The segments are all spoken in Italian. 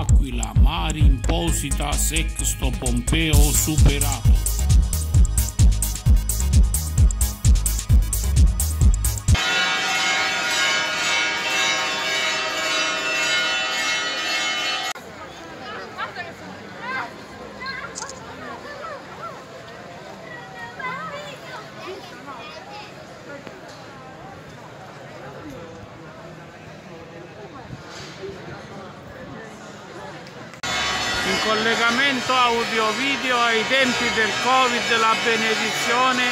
Aquila, Mari, Imposita, Sexto, Pompeo, superato. Collegamento audio-video ai tempi del Covid la benedizione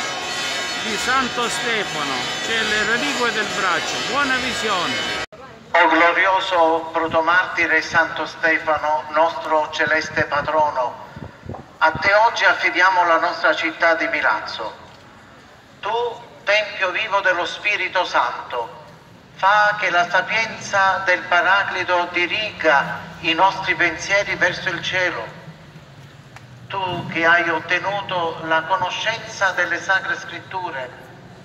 di Santo Stefano, c'è le reliquie del braccio. Buona visione! O glorioso protomartire Santo Stefano, nostro celeste patrono, a te oggi affidiamo la nostra città di Milazzo. Tu, Tempio vivo dello Spirito Santo, fa che la sapienza del Paraclito diriga i nostri pensieri verso il cielo. Tu che hai ottenuto la conoscenza delle Sacre Scritture,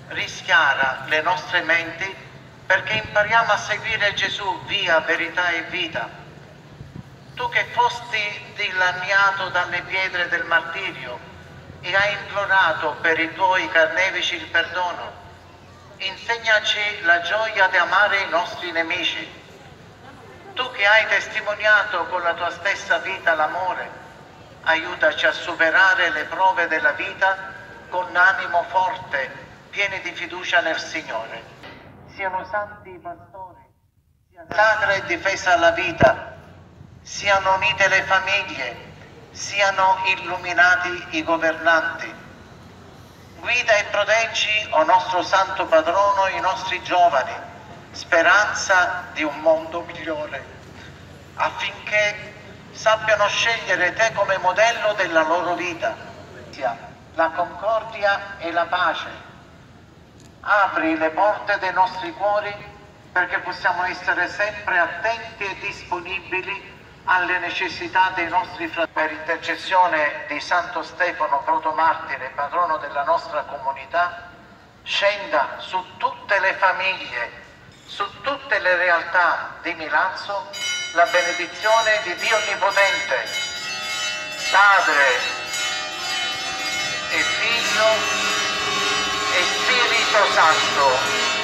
rischiara le nostre menti perché impariamo a seguire Gesù, via, verità e vita. Tu che fosti dilaniato dalle pietre del martirio e hai implorato per i tuoi carnefici il perdono, insegnaci la gioia di amare i nostri nemici. Tu che hai testimoniato con la tua stessa vita l'amore, aiutaci a superare le prove della vita con animo forte, pieni di fiducia nel Signore. Siano santi i pastori, sia sacra e difesa la vita, siano unite le famiglie, siano illuminati i governanti. Guida e proteggi, o nostro santo patrono, i nostri giovani, speranza di un mondo migliore, affinché sappiano scegliere te come modello della loro vita, la concordia e la pace. Apri le porte dei nostri cuori perché possiamo essere sempre attenti e disponibili alle necessità dei nostri fratelli. Per intercessione di Santo Stefano, protomartire, patrono della nostra comunità, scenda su tutte le famiglie, su tutte le realtà di Milazzo, la benedizione di Dio Onnipotente, Padre e Figlio e Spirito Santo.